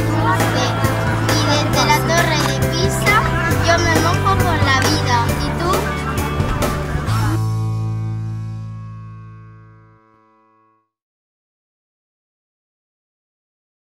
de você.